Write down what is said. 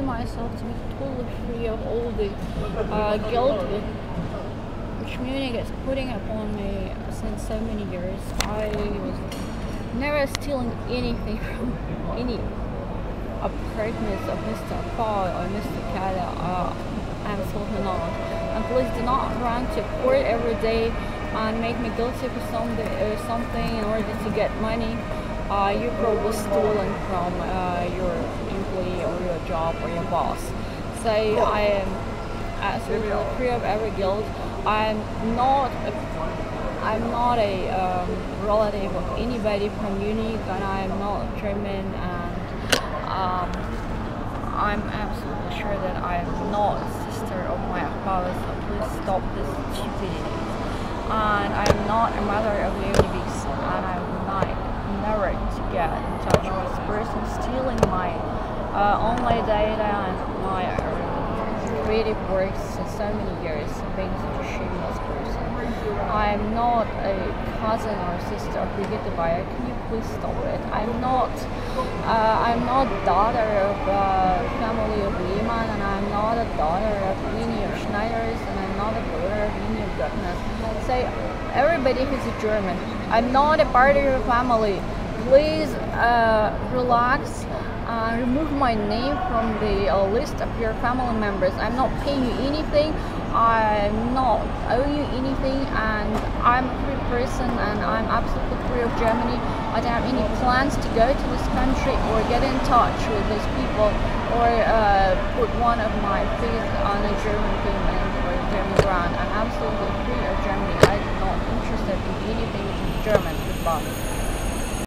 myself to be totally free of all the uh, guilt which Munich is putting upon me since so many years. I was never stealing anything from any apartments of Mr. Paul or Mr. Kada. Uh, absolutely not. And please do not run to court every day and make me guilty for something, uh, something in order to get money. Uh, you probably stolen from uh, your employee or your job or your boss. So I am absolutely free of every guilt. I'm not a, I'm not a um, relative of anybody from Munich and I'm not a German and um, I'm absolutely sure that I am not a sister of my father so please stop this stupidity. And I'm not a mother of Univis and I would like never to get in touch with this person stealing my uh, online data and my Really works for so many years being such a shameless person. I'm not a cousin or sister of Brigitte Bayer. Can you please stop it? I'm not uh, I'm not daughter of uh, family of Lehman and I'm not a daughter of Winnie of Schneiders and I'm not a daughter of Winnie of Göttner. Say everybody who's a German. I'm not a part of your family. Please uh, relax uh, remove my name from the uh, list of your family members. I'm not paying you anything. I'm not owe you anything, and I'm a free person, and I'm absolutely free of Germany. I don't have any plans to go to this country or get in touch with these people or uh, put one of my feet on a German payment